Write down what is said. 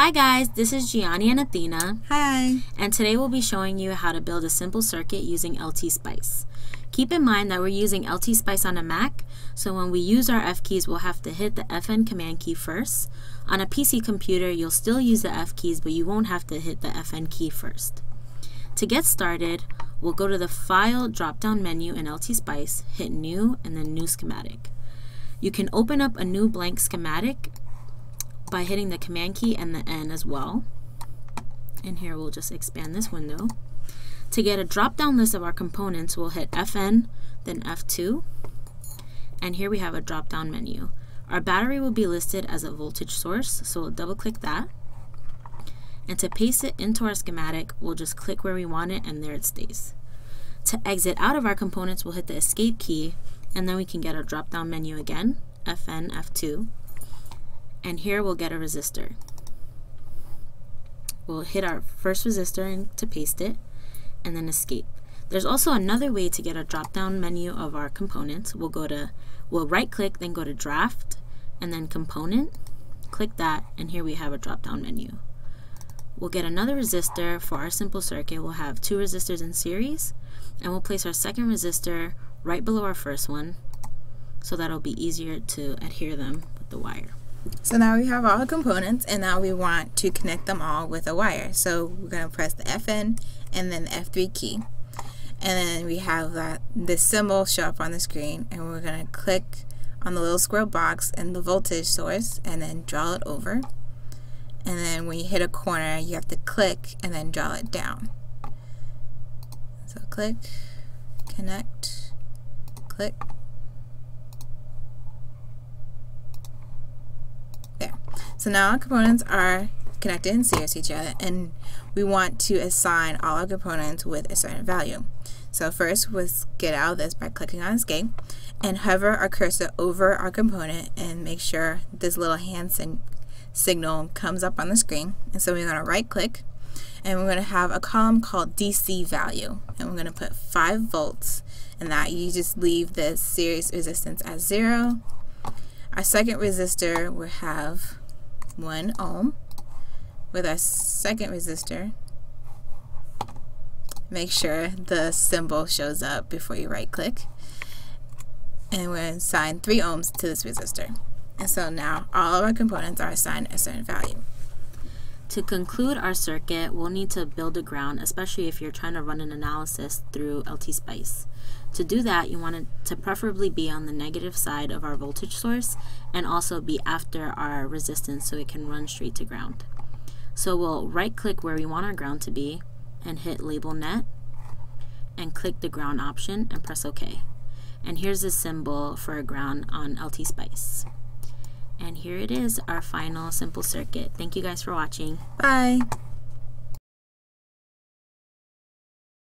Hi guys, this is Gianni and Athena. Hi. And today we'll be showing you how to build a simple circuit using LT Spice. Keep in mind that we're using LT Spice on a Mac, so when we use our F keys, we'll have to hit the FN command key first. On a PC computer, you'll still use the F keys, but you won't have to hit the FN key first. To get started, we'll go to the File drop-down menu in LT Spice, hit New, and then New Schematic. You can open up a new blank schematic by hitting the command key and the N as well. And here we'll just expand this window. To get a drop-down list of our components, we'll hit Fn, then F2, and here we have a drop-down menu. Our battery will be listed as a voltage source, so we'll double-click that. And to paste it into our schematic, we'll just click where we want it, and there it stays. To exit out of our components, we'll hit the Escape key, and then we can get our drop-down menu again, Fn, F2, and here we'll get a resistor. We'll hit our first resistor and to paste it and then escape. There's also another way to get a drop down menu of our components. We'll go to, we'll right click, then go to draft and then component, click that and here we have a drop down menu. We'll get another resistor for our simple circuit. We'll have two resistors in series and we'll place our second resistor right below our first one so that'll be easier to adhere them with the wire. So now we have all the components and now we want to connect them all with a wire. So we're going to press the FN and then the F3 key. And then we have that this symbol show up on the screen and we're going to click on the little square box and the voltage source and then draw it over. And then when you hit a corner, you have to click and then draw it down. So click, connect, click, So now our components are connected in series to each other and we want to assign all our components with a certain value. So first let's get out of this by clicking on escape and hover our cursor over our component and make sure this little hand signal comes up on the screen. And so we're going to right click and we're going to have a column called DC value and we're going to put 5 volts and that you just leave the series resistance as 0. Our second resistor will have 1 ohm with our second resistor. Make sure the symbol shows up before you right click. And we're assign 3 ohms to this resistor. And so now all of our components are assigned a certain value. To conclude our circuit, we'll need to build a ground, especially if you're trying to run an analysis through LT Spice. To do that, you want it to preferably be on the negative side of our voltage source and also be after our resistance so it can run straight to ground. So we'll right click where we want our ground to be and hit label net and click the ground option and press OK. And here's the symbol for a ground on LT Spice. And here it is, our final simple circuit. Thank you guys for watching. Bye.